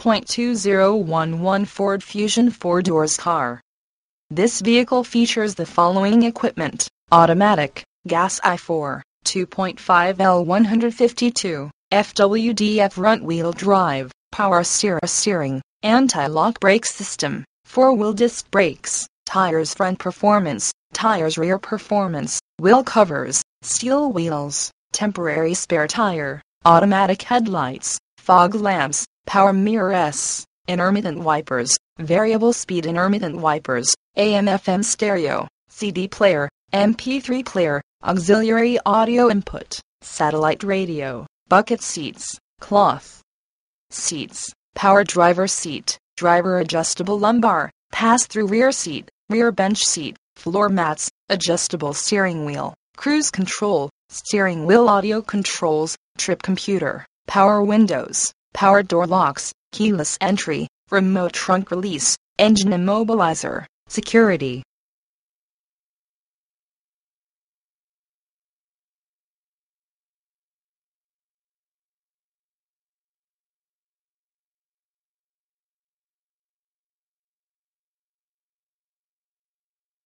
6.2011 Ford Fusion 4 doors car. This vehicle features the following equipment automatic, gas I4, 2.5 L152, FWD front wheel drive, power steer steering, anti-lock brake system, four-wheel disc brakes, tires front performance, tires rear performance, wheel covers, steel wheels, temporary spare tire, automatic headlights, fog lamps, power mirrors, intermittent wipers, variable speed intermittent wipers, AM FM stereo, CD player, MP3 player, auxiliary audio input, satellite radio, bucket seats, cloth seats, power driver seat, driver adjustable lumbar, pass-through rear seat, rear bench seat, floor mats, adjustable steering wheel, cruise control, steering wheel audio controls, trip computer, power windows, power door locks, keyless entry, remote trunk release, engine immobilizer, security,